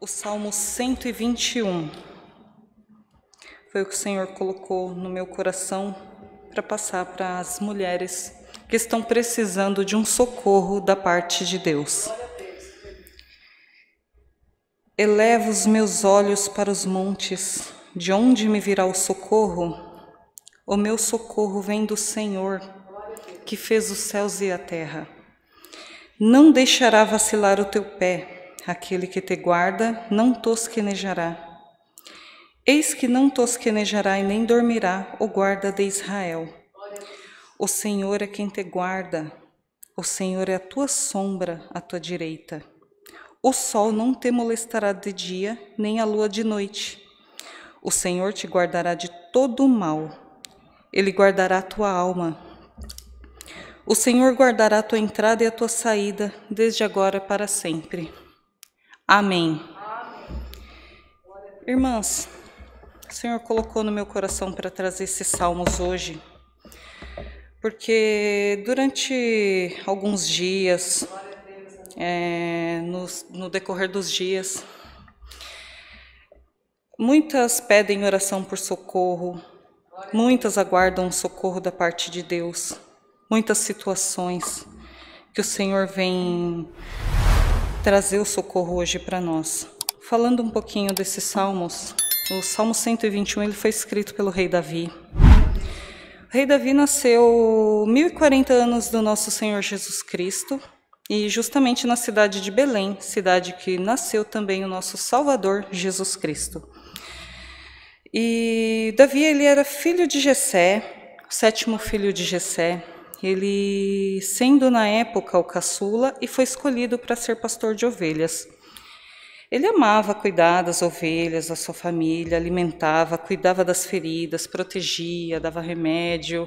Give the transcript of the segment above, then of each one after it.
o Salmo 121. Foi o que o Senhor colocou no meu coração para passar para as mulheres que estão precisando de um socorro da parte de Deus. Elevo os meus olhos para os montes, de onde me virá o socorro? O meu socorro vem do Senhor, que fez os céus e a terra. Não deixará vacilar o teu pé, aquele que te guarda não tosquenejará. Eis que não tosquenejará e nem dormirá o guarda de Israel. O Senhor é quem te guarda, o Senhor é a tua sombra à tua direita. O sol não te molestará de dia, nem a lua de noite. O Senhor te guardará de todo o mal. Ele guardará a tua alma. O Senhor guardará a tua entrada e a tua saída, desde agora para sempre. Amém. Irmãs, o Senhor colocou no meu coração para trazer esses salmos hoje, porque durante alguns dias, é, no, no decorrer dos dias, muitas pedem oração por socorro, muitas aguardam socorro da parte de Deus, muitas situações que o Senhor vem trazer o socorro hoje para nós. Falando um pouquinho desses salmos, o Salmo 121 ele foi escrito pelo rei Davi. O rei Davi nasceu 1040 anos do nosso Senhor Jesus Cristo, e justamente na cidade de Belém, cidade que nasceu também o nosso Salvador Jesus Cristo. E Davi ele era filho de Jessé, o sétimo filho de Jessé. Ele sendo na época o caçula e foi escolhido para ser pastor de ovelhas. Ele amava cuidar das ovelhas, da sua família, alimentava, cuidava das feridas, protegia, dava remédio,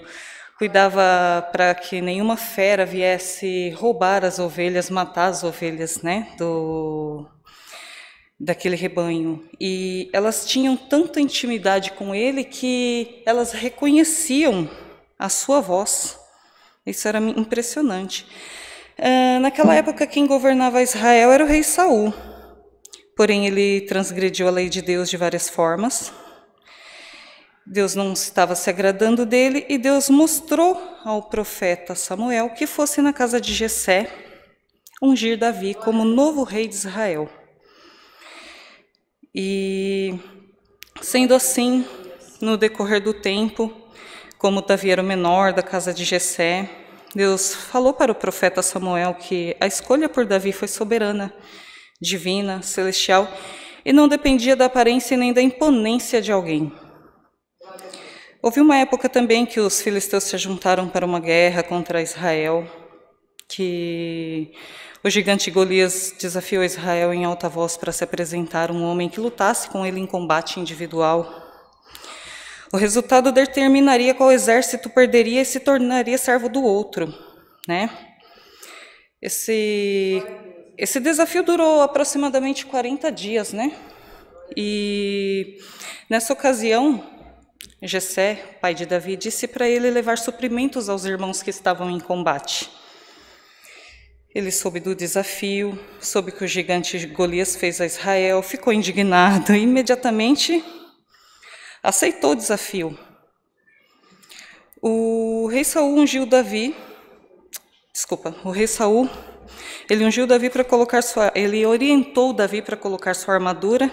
cuidava para que nenhuma fera viesse roubar as ovelhas, matar as ovelhas, né, do daquele rebanho. E elas tinham tanta intimidade com ele que elas reconheciam a sua voz. Isso era impressionante. Uh, naquela época, quem governava Israel era o rei Saul. Porém, ele transgrediu a lei de Deus de várias formas. Deus não estava se agradando dele e Deus mostrou ao profeta Samuel que fosse na casa de Jessé ungir Davi como novo rei de Israel. E sendo assim, no decorrer do tempo, como Davi era o menor da casa de Jessé, Deus falou para o profeta Samuel que a escolha por Davi foi soberana, divina, celestial e não dependia da aparência nem da imponência de alguém. Houve uma época também que os filisteus se juntaram para uma guerra contra Israel, que o gigante Golias desafiou Israel em alta voz para se apresentar um homem que lutasse com ele em combate individual. O resultado determinaria qual exército perderia e se tornaria servo do outro, né? Esse esse desafio durou aproximadamente 40 dias, né? E nessa ocasião, Jessé, pai de Davi, disse para ele levar suprimentos aos irmãos que estavam em combate. Ele soube do desafio, soube que o gigante Golias fez a Israel, ficou indignado e imediatamente aceitou o desafio. O rei Saul ungiu Davi, desculpa, o rei Saul, ele ungiu Davi para colocar sua, ele orientou Davi para colocar sua armadura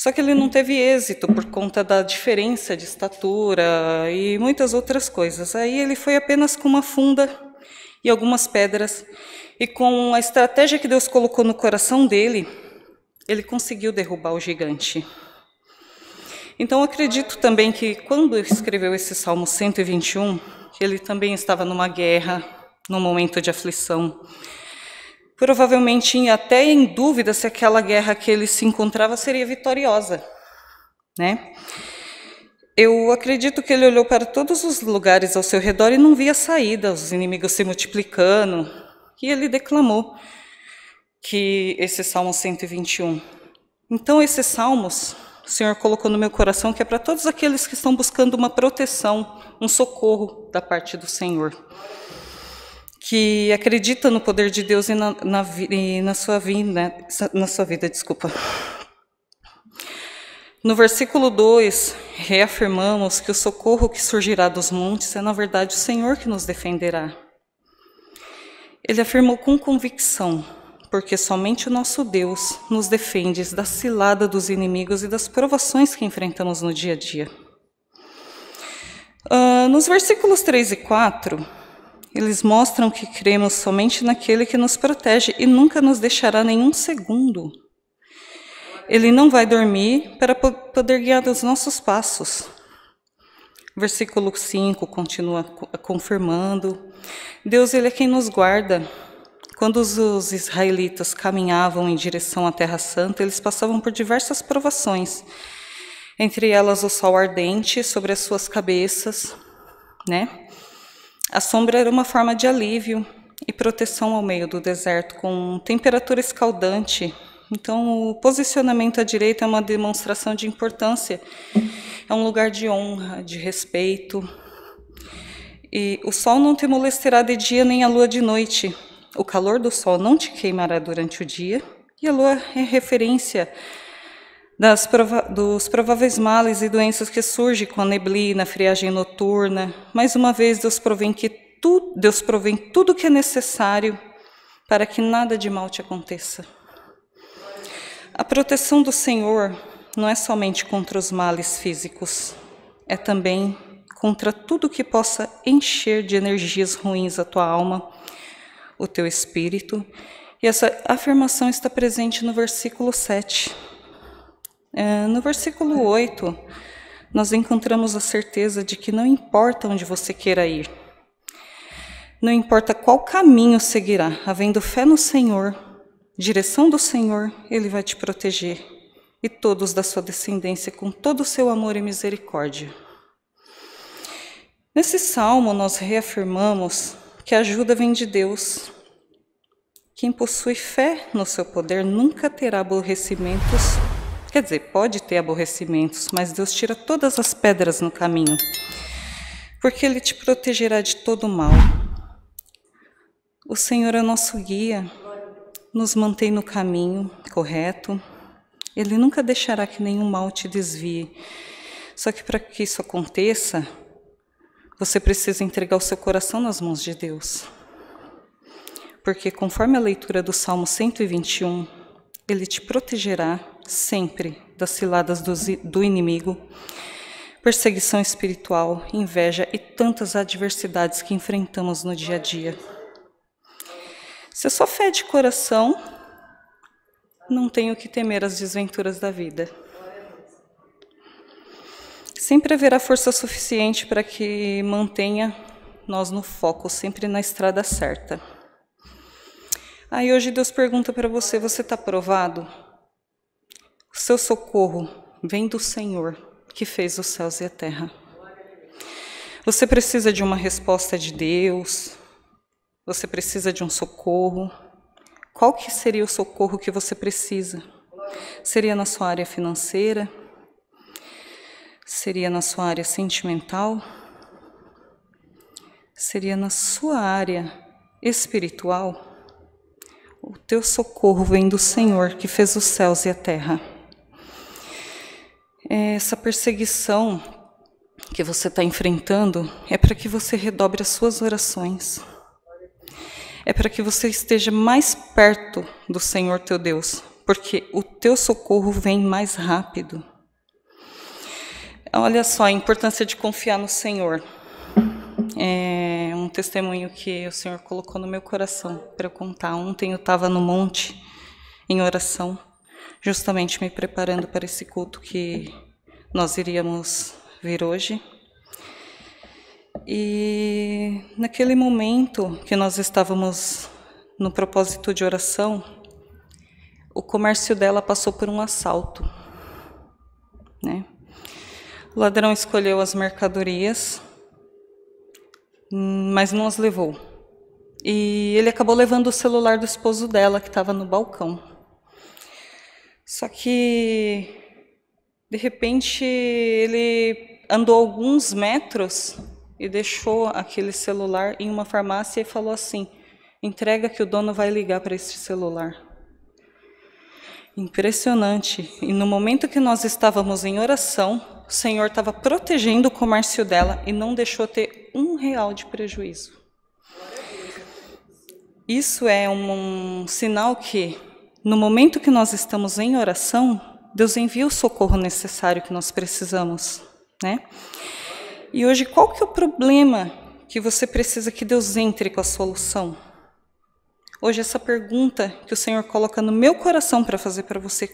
só que ele não teve êxito por conta da diferença de estatura e muitas outras coisas. Aí ele foi apenas com uma funda e algumas pedras, e com a estratégia que Deus colocou no coração dele, ele conseguiu derrubar o gigante. Então acredito também que quando escreveu esse Salmo 121, ele também estava numa guerra, num momento de aflição provavelmente até em dúvida se aquela guerra que ele se encontrava seria vitoriosa, né? Eu acredito que ele olhou para todos os lugares ao seu redor e não via saída, os inimigos se multiplicando, e ele declamou que esse Salmo 121. Então, esses salmos, o Senhor colocou no meu coração que é para todos aqueles que estão buscando uma proteção, um socorro da parte do Senhor que acredita no poder de Deus e na, na, e na sua vida, na sua vida, desculpa. No versículo 2, reafirmamos que o socorro que surgirá dos montes é, na verdade, o Senhor que nos defenderá. Ele afirmou com convicção, porque somente o nosso Deus nos defende da cilada dos inimigos e das provações que enfrentamos no dia a dia. Uh, nos versículos 3 e 4, eles mostram que cremos somente naquele que nos protege e nunca nos deixará nenhum segundo. Ele não vai dormir para poder guiar os nossos passos. Versículo 5 continua confirmando: Deus ele é quem nos guarda. Quando os israelitas caminhavam em direção à Terra Santa, eles passavam por diversas provações, entre elas o sol ardente sobre as suas cabeças, né? A sombra era uma forma de alívio e proteção ao meio do deserto, com temperatura escaldante. Então, o posicionamento à direita é uma demonstração de importância, é um lugar de honra, de respeito. E o sol não te molestará de dia nem a lua de noite. O calor do sol não te queimará durante o dia. E a lua é referência prova dos prováveis males e doenças que surgem com a neblina, a friagem noturna. Mais uma vez, Deus provém, que tu, Deus provém tudo o que é necessário para que nada de mal te aconteça. A proteção do Senhor não é somente contra os males físicos, é também contra tudo que possa encher de energias ruins a tua alma, o teu espírito. E essa afirmação está presente no versículo 7 é, no versículo 8, nós encontramos a certeza de que não importa onde você queira ir, não importa qual caminho seguirá, havendo fé no Senhor, direção do Senhor, Ele vai te proteger, e todos da sua descendência com todo o seu amor e misericórdia. Nesse salmo, nós reafirmamos que a ajuda vem de Deus. Quem possui fé no seu poder nunca terá aborrecimentos Quer dizer, pode ter aborrecimentos, mas Deus tira todas as pedras no caminho, porque Ele te protegerá de todo mal. O Senhor é nosso guia, nos mantém no caminho correto. Ele nunca deixará que nenhum mal te desvie. Só que para que isso aconteça, você precisa entregar o seu coração nas mãos de Deus. Porque, conforme a leitura do Salmo 121, Ele te protegerá sempre das ciladas do, do inimigo, perseguição espiritual, inveja e tantas adversidades que enfrentamos no dia a dia. Se a sua fé é de coração, não tenho que temer as desventuras da vida. Sempre haverá força suficiente para que mantenha nós no foco, sempre na estrada certa. Aí hoje Deus pergunta para você: você está provado? O seu socorro vem do Senhor, que fez os céus e a terra. Você precisa de uma resposta de Deus? Você precisa de um socorro? Qual que seria o socorro que você precisa? Seria na sua área financeira? Seria na sua área sentimental? Seria na sua área espiritual? O teu socorro vem do Senhor que fez os céus e a terra. Essa perseguição que você está enfrentando é para que você redobre as suas orações. É para que você esteja mais perto do Senhor teu Deus, porque o teu socorro vem mais rápido. Olha só a importância de confiar no Senhor. É um testemunho que o Senhor colocou no meu coração para eu contar. Ontem eu estava no monte em oração justamente me preparando para esse culto que nós iríamos ver hoje. E naquele momento que nós estávamos no propósito de oração, o comércio dela passou por um assalto. O ladrão escolheu as mercadorias, mas não as levou. E ele acabou levando o celular do esposo dela, que estava no balcão. Só que, de repente, ele andou alguns metros e deixou aquele celular em uma farmácia e falou assim: entrega que o dono vai ligar para esse celular. Impressionante. E no momento que nós estávamos em oração, o Senhor estava protegendo o comércio dela e não deixou ter um real de prejuízo. Isso é um, um sinal que, no momento que nós estamos em oração, Deus envia o socorro necessário que nós precisamos, né? E hoje, qual que é o problema que você precisa que Deus entre com a solução? Hoje, essa pergunta que o Senhor coloca no meu coração para fazer para você: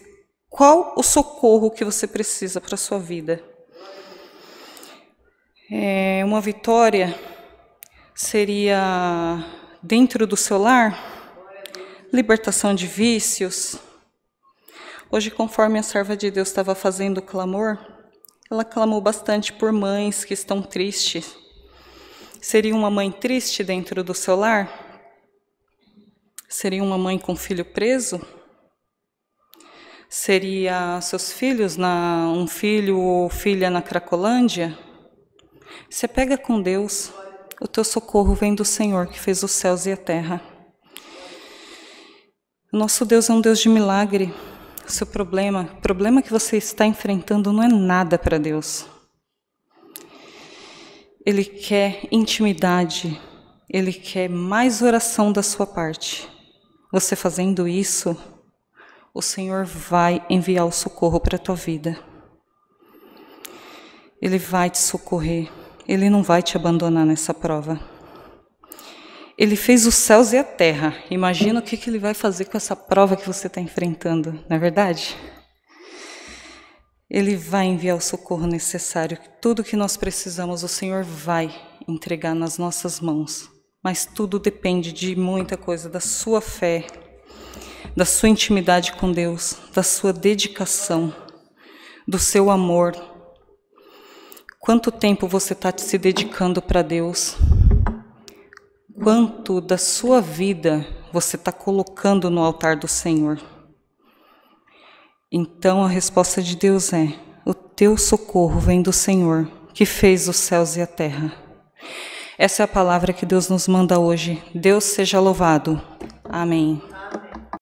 qual o socorro que você precisa para a sua vida? É, uma vitória seria dentro do seu lar, libertação de vícios. Hoje, conforme a serva de Deus estava fazendo o clamor, ela clamou bastante por mães que estão tristes. Seria uma mãe triste dentro do seu lar? Seria uma mãe com filho preso? Seria seus filhos, na, um filho ou filha na Cracolândia? Você pega com Deus, o teu socorro vem do Senhor que fez os céus e a terra. Nosso Deus é um Deus de milagre. O seu problema, o problema que você está enfrentando não é nada para Deus. Ele quer intimidade, ele quer mais oração da sua parte. Você fazendo isso, o Senhor vai enviar o socorro para a tua vida. Ele vai te socorrer. Ele não vai te abandonar nessa prova. Ele fez os céus e a terra. Imagina o que, que ele vai fazer com essa prova que você está enfrentando, não é verdade? Ele vai enviar o socorro necessário. Tudo que nós precisamos, o Senhor vai entregar nas nossas mãos mas tudo depende de muita coisa, da sua fé, da sua intimidade com Deus, da sua dedicação, do seu amor. Quanto tempo você está se dedicando para Deus? Quanto da sua vida você está colocando no altar do Senhor? Então a resposta de Deus é: o teu socorro vem do Senhor, que fez os céus e a terra. Essa é a palavra que Deus nos manda hoje. Deus seja louvado. Amém.